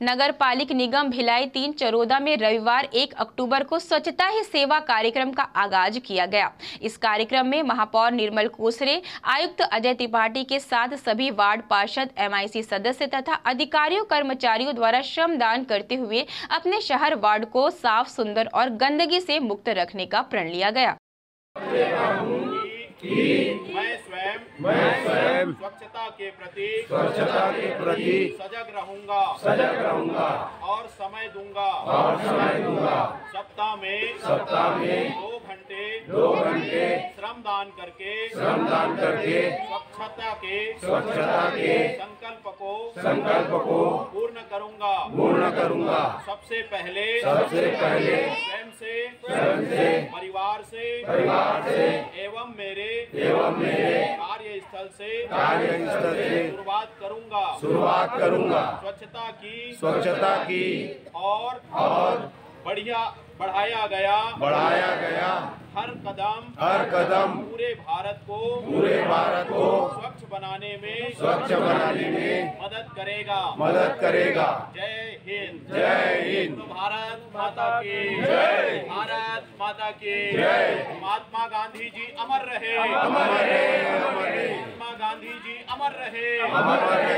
नगर पालिक निगम भिलाई तीन चरोदा में रविवार एक अक्टूबर को स्वच्छता ही सेवा कार्यक्रम का आगाज़ किया गया। इस कार्यक्रम में महापौर निर्मल कोसरे, आयुक्त अजय त्रिपाठी के साथ सभी वार्ड पार्षद एमआईसी सदस्य तथा अधिकारियों, कर्मचारियों द्वारा श्रमदान करते हुए अपने शहर वार्ड को साफ़, सुंदर और गंदगी से मुक्त रखने का प्रण लिया गया। मैं स्वयं मैं स्वच्छता के प्रति स्वच्छता के प्रति सजग रहूँगा। सजग रहूँगा। और समय दूँगा। और समय दूँगा। सप्ताह में सप्ताह में दो घंटे दो घंटे श्रम दान करके श्रम दान करके स्वच्छता के स्वच्छता के संकल्प को संकल्प को पूर्ण करूँगा। पूर्ण करूँगा। सबसे पहले सबसे पहले स्वयं से स्वयं से परिवार से परिवार से से कार्यस्थल से शुरुआत करूँगा। शुरुआत करूँगा। स्वच्छता की स्वच्छता की और और बढ़िया बढ़ाया गया। बढ़ाया गया। हर कदम हर कदम पूरे भारत को पूरे भारत को स्वच्छ बनाने में स्वच्छ बनाने में मदद करेगा। मदद करेगा। जय हिंद। जय हिंद। भारत माता की। जय। भारत माता की। जय। महात्मा गांधी जी अमर रहे। अमर रहे। गांधी जी अमर रहे। अमर रहे।